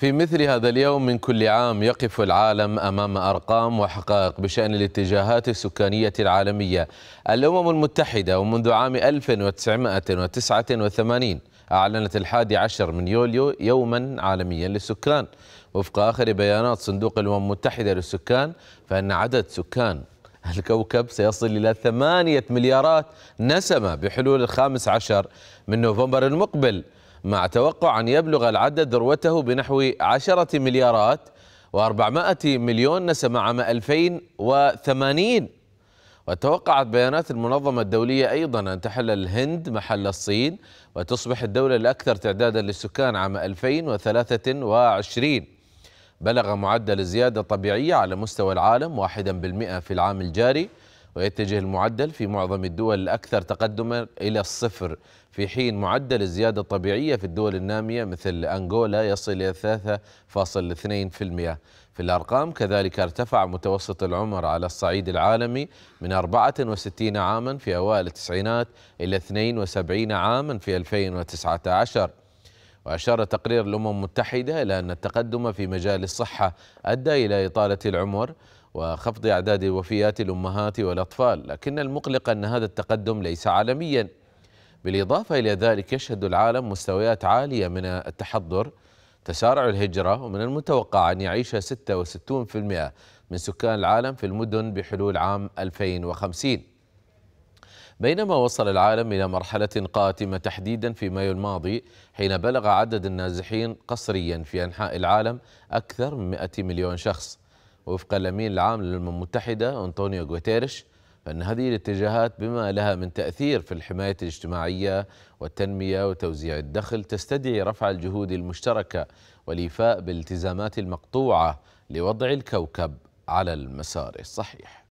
في مثل هذا اليوم من كل عام يقف العالم أمام أرقام وحقائق بشأن الاتجاهات السكانية العالمية. الأمم المتحدة ومنذ عام 1989 أعلنت الحادي عشر من يوليو يوما عالميا للسكان. وفق آخر بيانات صندوق الأمم المتحدة للسكان فإن عدد سكان الكوكب سيصل إلى ثمانية مليارات نسمة بحلول الخامس عشر من نوفمبر المقبل. مع توقع أن يبلغ العدد ذروته بنحو عشرة مليارات و400 مليون نسمة عام 2080 وتوقعت بيانات المنظمة الدولية أيضا أن تحل الهند محل الصين وتصبح الدولة الأكثر تعدادا للسكان عام 2023 بلغ معدل الزيادة الطبيعية على مستوى العالم واحدا بالمئة في العام الجاري ويتجه المعدل في معظم الدول الأكثر تقدما إلى الصفر. في حين معدل الزيادة الطبيعية في الدول النامية مثل أنغولا يصل إلى 3.2% في الأرقام كذلك ارتفع متوسط العمر على الصعيد العالمي من 64 عاما في أوائل التسعينات إلى 72 عاما في 2019 وأشار تقرير الأمم المتحدة إلى أن التقدم في مجال الصحة أدى إلى إطالة العمر وخفض أعداد وفيات الأمهات والأطفال لكن المقلق أن هذا التقدم ليس عالميا. بالإضافة إلى ذلك يشهد العالم مستويات عالية من التحضر. تسارع الهجرة ومن المتوقع أن يعيش 66% من سكان العالم في المدن بحلول عام 2050 بينما وصل العالم إلى مرحلة قاتمة تحديدا في مايو الماضي حين بلغ عدد النازحين قسريا في أنحاء العالم أكثر من 100 مليون شخص. وفق الأمين العام للأمم المتحدة أنطونيو غوتيريش فإن هذه الاتجاهات بما لها من تأثير في الحماية الاجتماعية والتنمية وتوزيع الدخل تستدعي رفع الجهود المشتركة والإيفاء بالالتزامات المقطوعة لوضع الكوكب على المسار الصحيح.